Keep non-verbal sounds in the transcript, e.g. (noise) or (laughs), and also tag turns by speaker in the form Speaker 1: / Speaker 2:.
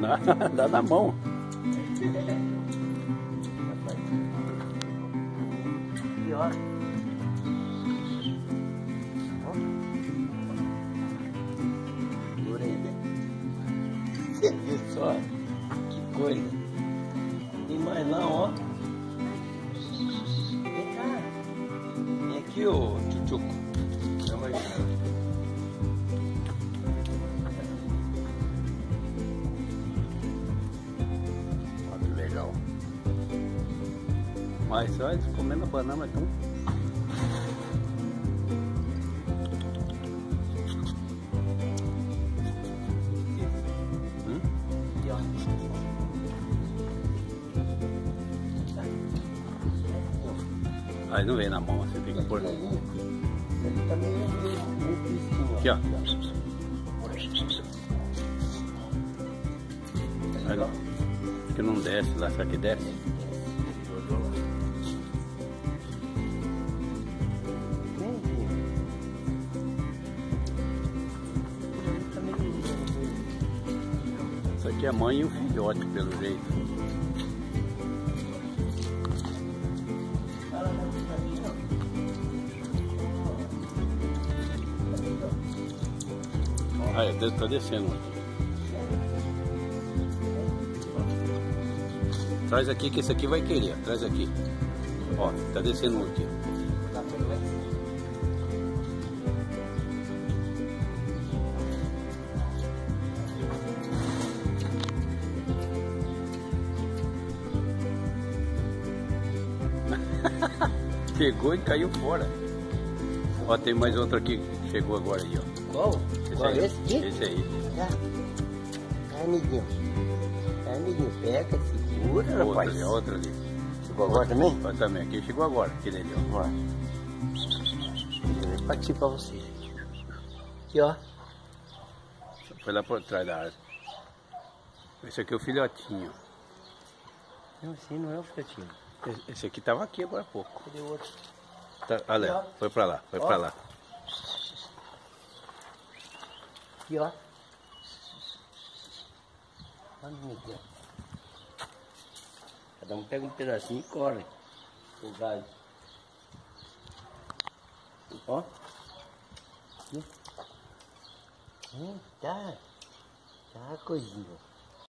Speaker 1: Dá, dá na mão. Orelha. Você viu só? Que coisa. Tem mais lá, ó. Aqui, ô tchutchuco. Chama aí. Olha que legal. Mas olha, comendo a banana é tão Aí não vem na mão, você tem que pôr. Aqui, ó. Olha, acho que não desce lá, será que desce? Isso aqui é a mãe e o filhote, pelo jeito. Ah, é, tá descendo aqui. Traz aqui que esse aqui vai querer, traz aqui. Ó, tá descendo aqui. (laughs) Pegou e caiu fora. Ó, tem mais outro aqui que chegou agora aí, ó.
Speaker 2: Qual? Qual
Speaker 1: aí,
Speaker 2: esse aqui?
Speaker 1: Esse aí.
Speaker 2: Tá. Tá, amiguinho. Tá, amiguinho. Pega, segura,
Speaker 1: Outra
Speaker 2: rapaz.
Speaker 1: ali, a outra ali.
Speaker 2: Chegou agora também?
Speaker 1: Ó, também, aqui chegou agora, aquele ali, ó.
Speaker 2: Ó. Vou partir pra você. Aqui, ó.
Speaker 1: Foi lá por trás da árvore. Esse aqui é o filhotinho.
Speaker 2: Não, esse não é o filhotinho.
Speaker 1: Esse- Esse aqui tava aqui agora há pouco.
Speaker 2: Cadê o outro?
Speaker 1: Tá, olha,
Speaker 2: Aqui,
Speaker 1: foi pra lá, foi
Speaker 2: Ó.
Speaker 1: pra lá.
Speaker 2: Aqui, ó. Olha o aqui, ó. Cada um pega um pedacinho e corre. O galho. Ó. Aqui. Hum, tá. Tá, coisinha.